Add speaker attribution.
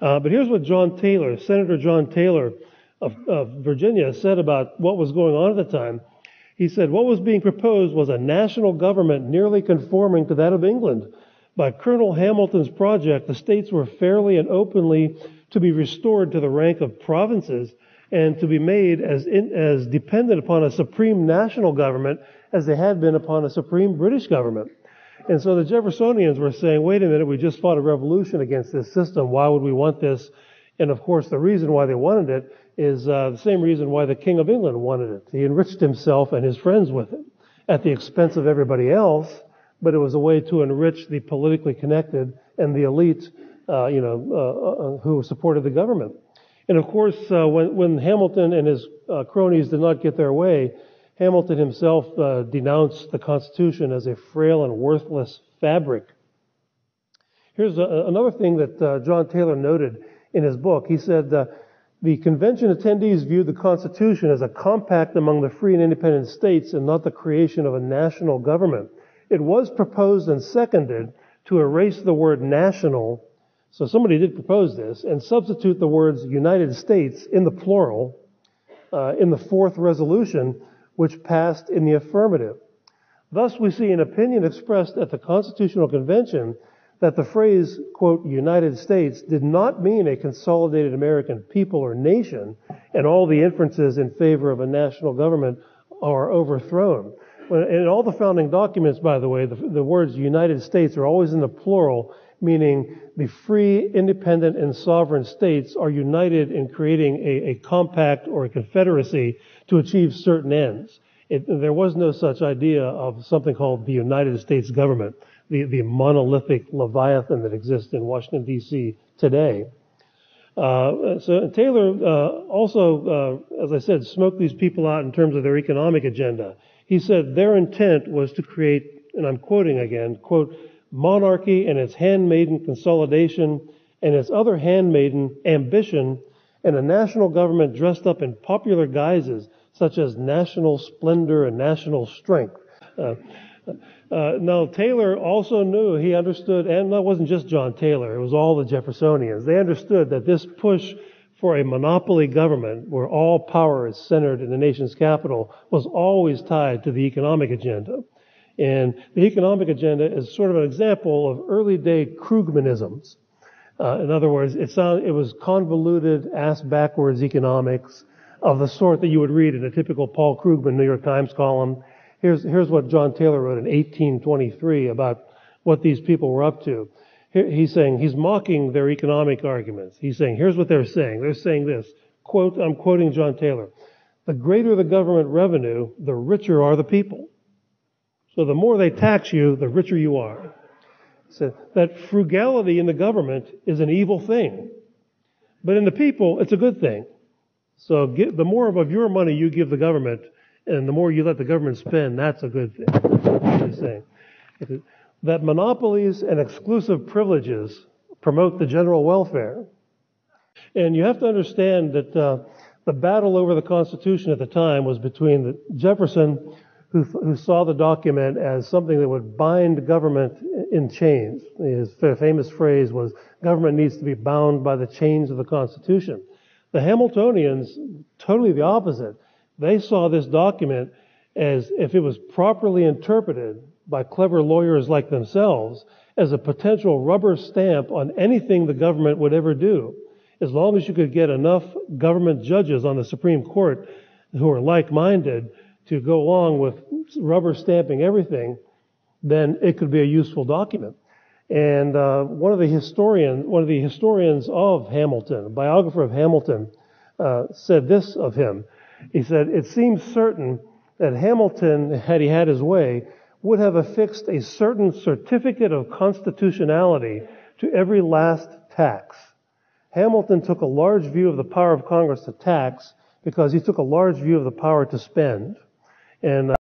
Speaker 1: Uh, but here's what John Taylor, Senator John Taylor of, of Virginia, said about what was going on at the time. He said, What was being proposed was a national government nearly conforming to that of England. By Colonel Hamilton's project, the states were fairly and openly to be restored to the rank of provinces and to be made as, in, as dependent upon a supreme national government as they had been upon a supreme British government. And so the Jeffersonians were saying, wait a minute, we just fought a revolution against this system. Why would we want this? And of course, the reason why they wanted it is uh, the same reason why the King of England wanted it. He enriched himself and his friends with it at the expense of everybody else, but it was a way to enrich the politically connected and the elite, uh, you know, uh, uh who supported the government. And of course, uh, when, when, Hamilton and his uh, cronies did not get their way, Hamilton himself uh, denounced the Constitution as a frail and worthless fabric. Here's a, another thing that uh, John Taylor noted in his book. He said, uh, the convention attendees viewed the Constitution as a compact among the free and independent states and not the creation of a national government. It was proposed and seconded to erase the word national, so somebody did propose this, and substitute the words United States in the plural uh, in the fourth resolution which passed in the affirmative. Thus, we see an opinion expressed at the Constitutional Convention that the phrase, quote, United States did not mean a consolidated American people or nation, and all the inferences in favor of a national government are overthrown. In all the founding documents, by the way, the, the words United States are always in the plural, meaning the free, independent, and sovereign states are united in creating a, a compact or a confederacy to achieve certain ends. It, there was no such idea of something called the United States government, the, the monolithic leviathan that exists in Washington, D.C. today. Uh, so Taylor uh, also, uh, as I said, smoked these people out in terms of their economic agenda. He said their intent was to create, and I'm quoting again, quote, monarchy and its handmaiden consolidation and its other handmaiden ambition and a national government dressed up in popular guises such as national splendor and national strength. Uh, uh, now, Taylor also knew, he understood, and that wasn't just John Taylor, it was all the Jeffersonians. They understood that this push for a monopoly government where all power is centered in the nation's capital was always tied to the economic agenda. And the economic agenda is sort of an example of early day Krugmanisms. Uh, in other words, it, sound, it was convoluted, ass backwards economics of the sort that you would read in a typical Paul Krugman New York Times column. Here's, here's what John Taylor wrote in 1823 about what these people were up to. he's saying, he's mocking their economic arguments. He's saying, here's what they're saying. They're saying this, quote, I'm quoting John Taylor. The greater the government revenue, the richer are the people. So the more they tax you, the richer you are. So that frugality in the government is an evil thing. But in the people, it's a good thing. So get, the more of your money you give the government, and the more you let the government spend, that's a good thing. Saying. That monopolies and exclusive privileges promote the general welfare. And you have to understand that uh, the battle over the Constitution at the time was between the Jefferson, who, who saw the document as something that would bind government in chains. His famous phrase was, government needs to be bound by the chains of the Constitution. The Hamiltonians, totally the opposite. They saw this document as, if it was properly interpreted by clever lawyers like themselves, as a potential rubber stamp on anything the government would ever do. As long as you could get enough government judges on the Supreme Court who are like-minded to go along with rubber stamping everything, then it could be a useful document. And uh, one of the historian, one of the historians of Hamilton, a biographer of Hamilton, uh, said this of him. He said, "It seems certain that Hamilton, had he had his way, would have affixed a certain certificate of constitutionality to every last tax. Hamilton took a large view of the power of Congress to tax because he took a large view of the power to spend." And